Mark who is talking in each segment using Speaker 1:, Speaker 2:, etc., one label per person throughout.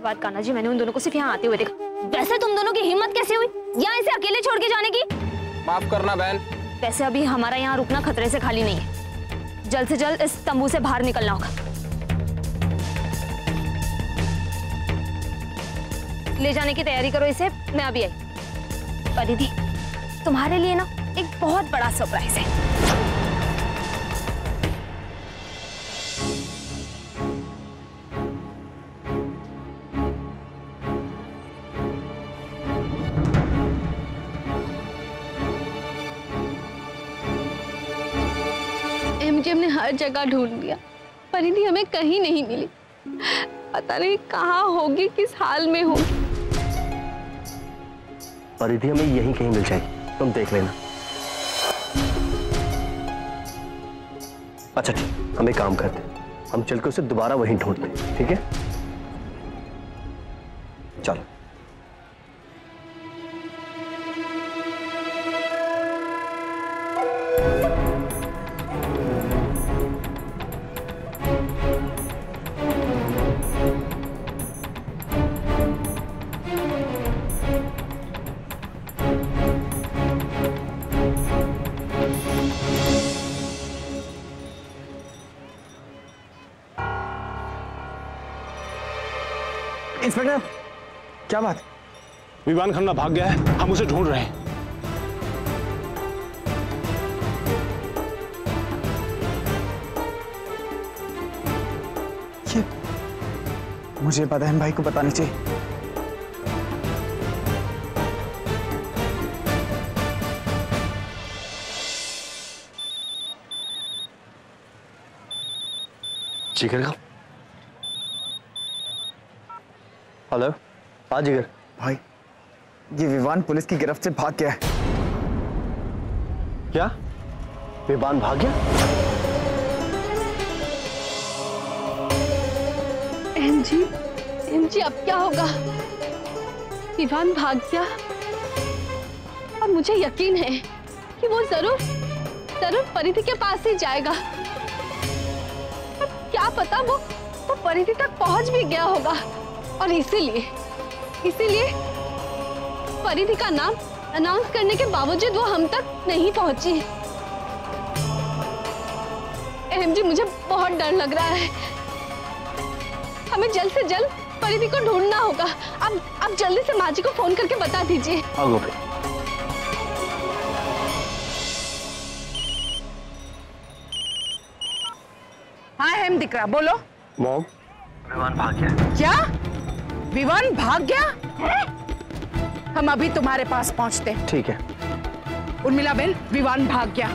Speaker 1: बात कान्हा जी मैंने उन दोनों को सिर्फ़ यहाँ आते हुए देखा। वैसे तुम दोनों की हिम्मत कैसे हुई? यहाँ इसे अकेले छोड़ के जाने की?
Speaker 2: माफ़ करना बहन।
Speaker 1: वैसे अभी हमारा यहाँ रुकना खतरे से खाली नहीं है। जल्द से जल्द इस तंबू से बाहर निकलना होगा। ले जाने की तैयारी करो इसे। मैं अभी आई। परिधि तुम्हारे लिए ना एक बहुत बड़ा सरप्राइज़ है।
Speaker 3: हमने हर जगह ढूंढ लिया परिधि हमें कहीं नहीं मिली। पता नहीं कहाँ होगी, किस हाल में होगी
Speaker 4: परिधि हमें यहीं कहीं मिल जाएगी। तुम देख लेना। अच्छा ठीक, हम एक काम करते हम चल के उसे दोबारा वहीं ढूंढते ठीक है? चलो।
Speaker 5: इंस्पेक्टर क्या बात
Speaker 6: विवान खन्ना भाग गया है। हम उसे ढूंढ रहे हैं।
Speaker 5: ये मुझे बदहन भाई को बतानी चाहिए।
Speaker 4: जिगर का हेलो हाँ जिगर
Speaker 5: भाई ये विवान पुलिस की गिरफ्त से भाग गया है।
Speaker 4: क्या? विमान भाग गया?
Speaker 3: एम जी एम जी अब क्या होगा? विवान भाग गया। और मुझे यकीन है कि वो ज़रूर ज़रूर परिधि के पास ही जाएगा। पर क्या पता वो वो परिधि तक पहुँच भी गया होगा। और इसीलिए इसीलिए परिधि का नाम अनाउंस करने के बावजूद वो हम तक नहीं पहुँची। एम जी मुझे बहुत डर लग रहा है। हमें जल्द से जल्द परिधि को ढूंढना होगा। अब अब जल्दी से माँ जी को फ़ोन करके बता दीजिए।
Speaker 4: हाँ
Speaker 7: हाँ हेम दिख रहा बोलो।
Speaker 4: मॉम। विमान भाग गया।
Speaker 7: क्या? विवान भाग गया? हम अभी तुम्हारे पास पहुँचते हैं।
Speaker 4: ठीक है।
Speaker 7: उर्मिला बेन विवान भाग गया।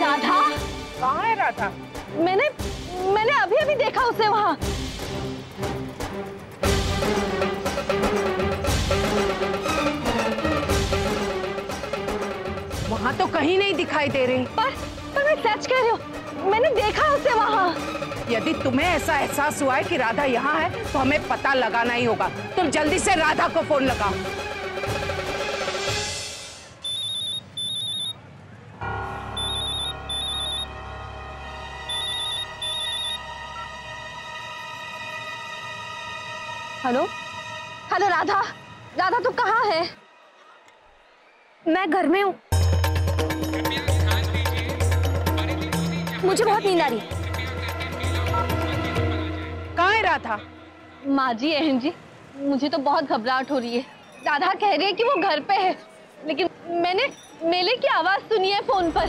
Speaker 3: राधा?
Speaker 7: कहाँ है राधा?
Speaker 3: मैंने मैंने अभी अभी देखा उसे वहाँ।
Speaker 7: वहाँ तो कहीं नहीं दिखाई दे रही।
Speaker 3: पर पर मैं सच कह रही हूँ मैंने देखा उसे वहाँ।
Speaker 7: यदि तुम्हें ऐसा एहसास हुआ है कि राधा यहाँ है तो हमें पता लगाना ही होगा। तुम जल्दी से राधा को फ़ोन लगाओ।
Speaker 3: हेलो? हेलो राधा राधा तू कहाँ है?
Speaker 1: मैं घर में हूँ। मुझे बहुत नींद आ रही है।
Speaker 7: कहाँ है राधा?
Speaker 3: माँ जी एहन जी मुझे तो बहुत घबराहट हो रही है। राधा कह रही है कि वो घर पे है लेकिन मैंने मेले की आवाज़ सुनी है फ़ोन पर।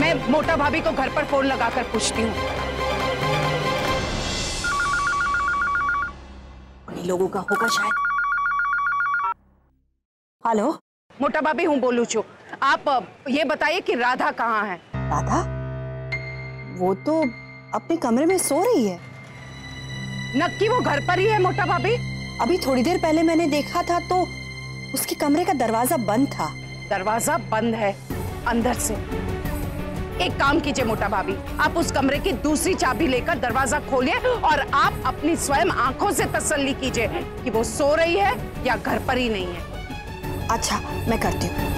Speaker 7: मैं मोटा भाभी को घर पर फ़ोन लगाकर पूछती हूँ।
Speaker 8: लोगों का होगा शायद। हेलो?
Speaker 7: मोटा भाभी हूँ बोलू छू आप ये बताइए कि राधा कहाँ है?
Speaker 8: राधा? वो तो अपने कमरे में सो रही है।
Speaker 7: नक्की वो घर पर ही है मोटा भाभी?
Speaker 8: अभी थोड़ी देर पहले मैंने देखा था तो उसके कमरे का दरवाज़ा बंद था।
Speaker 7: दरवाज़ा बंद है अंदर से। एक काम कीजिए मोटा भाभी आप उस कमरे की दूसरी चाबी लेकर दरवाज़ा खोलिए और आप अपनी स्वयं आँखों से तसल्ली कीजिए कि वो सो रही है या घर पर ही नहीं है।
Speaker 8: अच्छा मैं करती हूँ।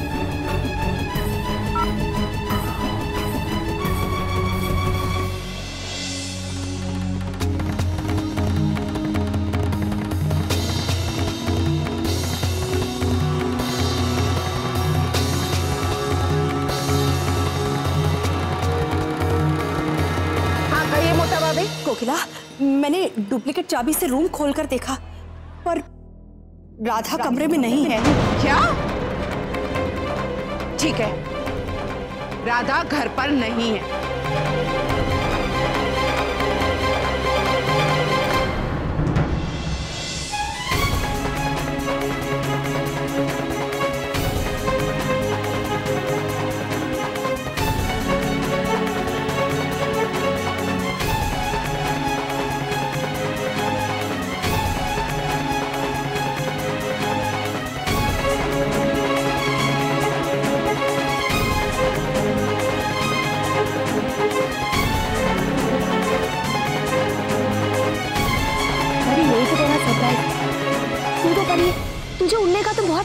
Speaker 7: हाँ
Speaker 8: मैंने डुप्लीकेट चाबी से रूम खोलकर देखा। राधा कमरे में नहीं है।
Speaker 7: क्या? ठीक है। राधा घर पर नहीं है।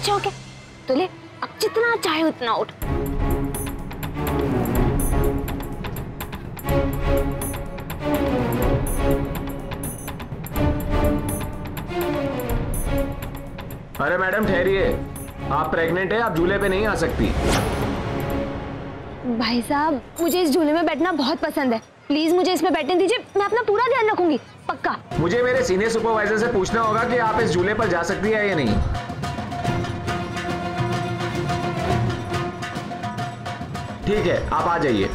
Speaker 1: शौक है तो ले अब जितना चाहे उतना उठ।
Speaker 2: अरे मैडम ठहरिए। आप प्रेग्नेंट है आप झूले पे नहीं आ सकती।
Speaker 1: भाई साहब मुझे इस झूले में बैठना बहुत पसंद है। प्लीज़ मुझे इसमें बैठने दीजिए मैं अपना पूरा ध्यान रखूँगी पक्का।
Speaker 2: मुझे मेरे सीनियर सुपरवाइजर से पूछना होगा कि आप इस झूले पर जा सकती है या नहीं। ठीक है आप आ जाइए।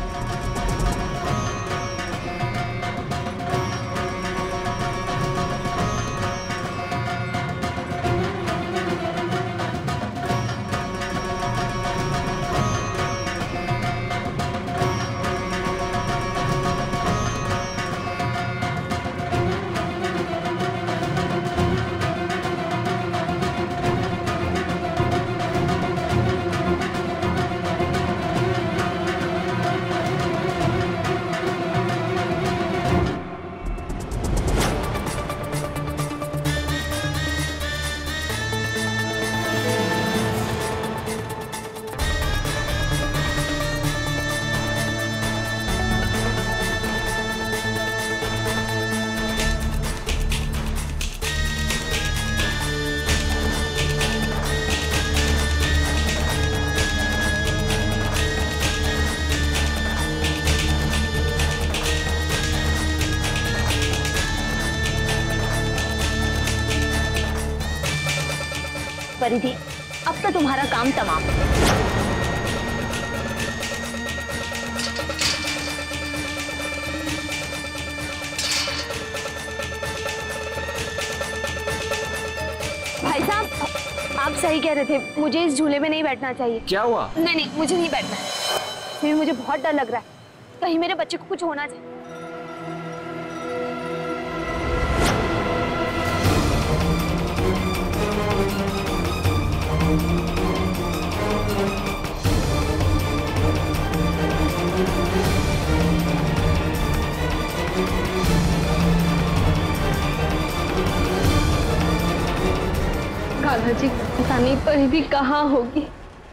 Speaker 1: परिधि अब तो तुम्हारा काम तमाम। भाई साहब आप सही कह रहे थे। मुझे इस झूले में नहीं बैठना चाहिए।
Speaker 2: क्या हुआ?
Speaker 1: नहीं नहीं मुझे नहीं बैठना फिर मुझे बहुत डर लग रहा है। कहीं मेरे बच्चे को कुछ होना चाहिए।
Speaker 3: जी रानी परिधि कहाँ होगी।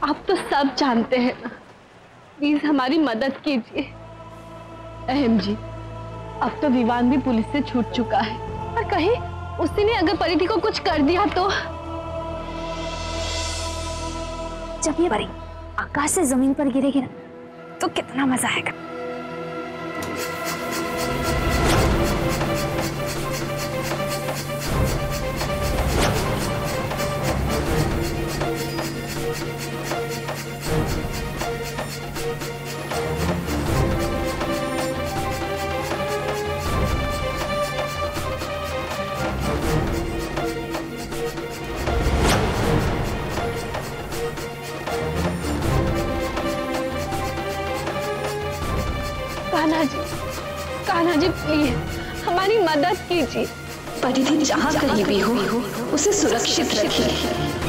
Speaker 3: आप तो सब जानते हैं ना। प्लीज़ हमारी मदद कीजिए। अहम जी, अब तो विवान भी पुलिस से छूट चुका है। और कहीं उसने अगर परिधि को कुछ कर दिया तो?
Speaker 1: जब ये परी आकाश से ज़मीन पर गिरेगी ना तो कितना मज़ा आएगा।
Speaker 3: कान्हा जी कान्हा जी प्लीज़ हमारी मदद कीजिए।
Speaker 9: परिधि जहाँ कहीं भी हो, उसे सुरक्षित रखिए।